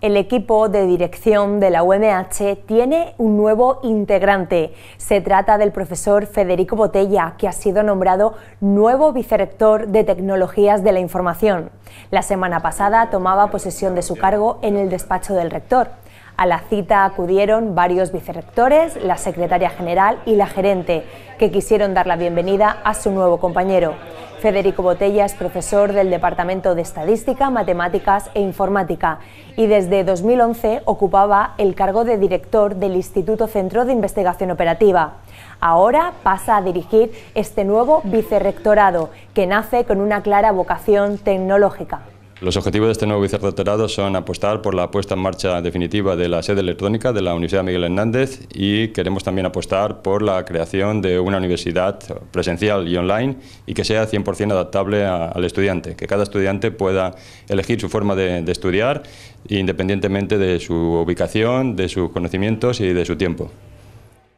El equipo de dirección de la UMH tiene un nuevo integrante. Se trata del profesor Federico Botella, que ha sido nombrado nuevo vicerrector de Tecnologías de la Información. La semana pasada tomaba posesión de su cargo en el despacho del rector. A la cita acudieron varios vicerrectores, la secretaria general y la gerente, que quisieron dar la bienvenida a su nuevo compañero. Federico Botella es profesor del Departamento de Estadística, Matemáticas e Informática y desde 2011 ocupaba el cargo de director del Instituto Centro de Investigación Operativa. Ahora pasa a dirigir este nuevo vicerrectorado que nace con una clara vocación tecnológica. Los objetivos de este nuevo vicerrectorado son apostar por la puesta en marcha definitiva de la sede electrónica de la Universidad Miguel Hernández y queremos también apostar por la creación de una universidad presencial y online y que sea 100% adaptable al estudiante, que cada estudiante pueda elegir su forma de, de estudiar independientemente de su ubicación, de sus conocimientos y de su tiempo.